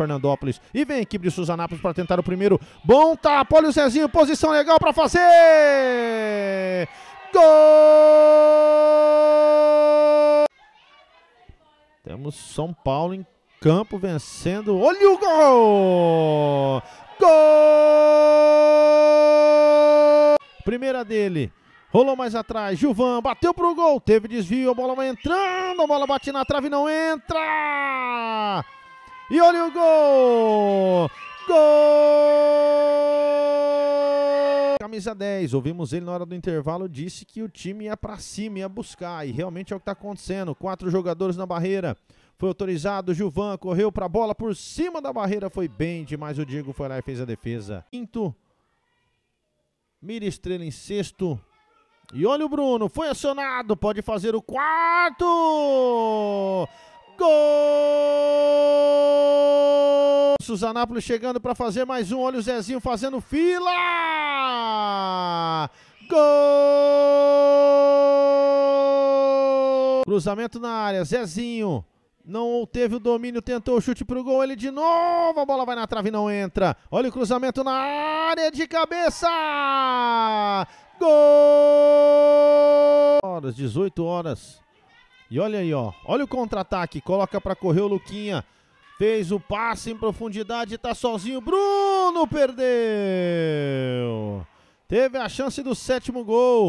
Fernandópolis. E vem a equipe de Suzanápolis para tentar o primeiro. Bom tapa, olha o Zezinho, posição legal para fazer! Gol! Temos São Paulo em campo vencendo. Olha o gol! Gol! Primeira dele. Rolou mais atrás, Gilvan bateu pro gol, teve desvio, a bola vai entrando, a bola bate na trave, não entra! E olha o gol! Gol! Camisa 10, ouvimos ele na hora do intervalo, disse que o time ia para cima, ia buscar, e realmente é o que está acontecendo. Quatro jogadores na barreira, foi autorizado, Gilvan correu para a bola por cima da barreira, foi bem demais, o Diego foi lá e fez a defesa. Quinto, Mira Estrela em sexto, e olha o Bruno, foi acionado, pode fazer o quarto! Gol! Suzanápolis chegando para fazer mais um, olha o Zezinho fazendo fila! Gol! Cruzamento na área, Zezinho. Não teve o domínio, tentou o chute pro gol, ele de novo, a bola vai na trave e não entra. Olha o cruzamento na área de cabeça! Gol! Horas, 18 horas. E olha aí, ó. Olha o contra-ataque. Coloca para correr o Luquinha. Fez o passe em profundidade, tá sozinho. Bruno perdeu. Teve a chance do sétimo gol.